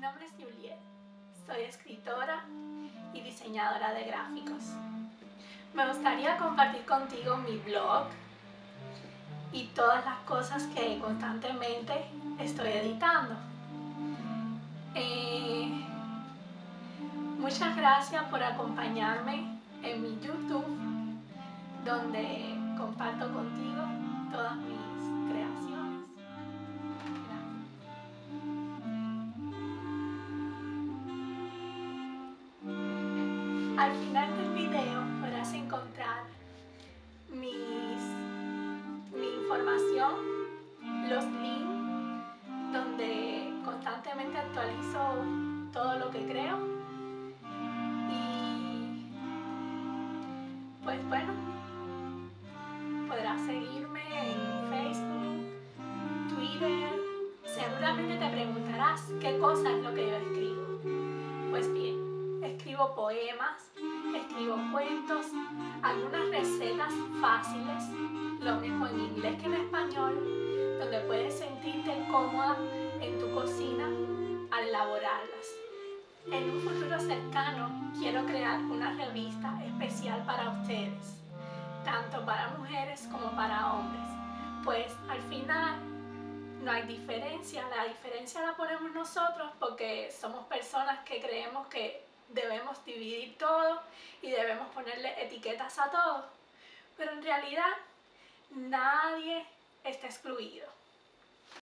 nombre es Juliet, soy escritora y diseñadora de gráficos. Me gustaría compartir contigo mi blog y todas las cosas que constantemente estoy editando. Eh, muchas gracias por acompañarme en mi YouTube, donde comparto contigo Al final del video podrás encontrar mis, mi información, los links donde constantemente actualizo todo lo que creo y pues bueno, podrás seguirme en Facebook, Twitter, seguramente te preguntarás qué cosa es lo que yo escribo. Pues bien, escribo poemas, escribo cuentos, algunas recetas fáciles, lo mismo en inglés que en español, donde puedes sentirte cómoda en tu cocina al elaborarlas. En un futuro cercano quiero crear una revista especial para ustedes, tanto para mujeres como para hombres, pues al final no hay diferencia, la diferencia la ponemos nosotros porque somos personas que creemos que debemos dividir todo y debemos ponerle etiquetas a todo. Pero en realidad nadie está excluido.